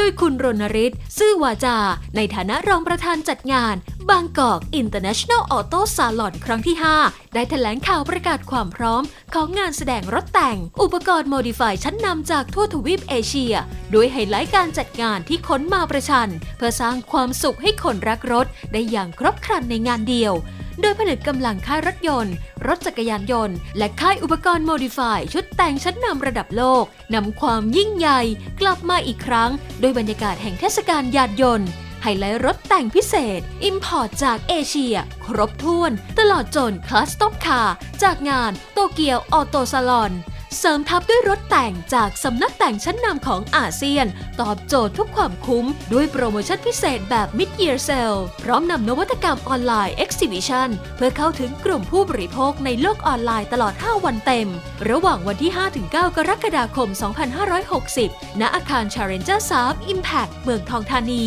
โดยคุณรณฤทธิ์ซื่อวาจา ในฐานะรองประธานจัดงาน บางกอก International Auto Salon ครั้งที่ 5 ได้แถลงข่าวประกาศความพร้อม ของงานแสดงรถแต่ง อุปกรณ์ modify ชั้นนำจากทั่วทวีปเอเชียโดยไฮไลท์การจัดงานที่ขนมาประชัน เพื่อสร้างความสุขให้คนรักรถได้อย่างครบครันในงานเดียว ผนึกกำลังค่ายรถยนต์ รถจักรยานยนต์ และค่ายอุปกรณ์ modify ชุดแต่งชั้นนำระดับโลกนำความยิ่งใหญ่กลับมาอีกครั้ง ด้วยบรรยากาศแห่งเทศกาลยานยนต์ไฮไลท์รถแต่งพิเศษ import จากเอเชีย ครบถ้วน ตลอดจนคลาส top car จากงานโตเกียวออโตซาลอน เสริมทับด้วยรถแต่งจากสำนักแต่งชั้นนำของอาเซียน ตอบโจทย์ทุกความคุ้ม ด้วยโปรโมชั่นพิเศษแบบ Mid Year Sale พร้อมนำนวัตกรรมออนไลน์ Exhibition เพื่อเข้าถึงกลุ่มผู้บริโภคในโลกออนไลน์ตลอด 5 วันเต็ม ระหว่างวันที่ 5-9 กรกฎาคม 2560 ณ อาคาร Challenger 3 Impact เมืองทองธานี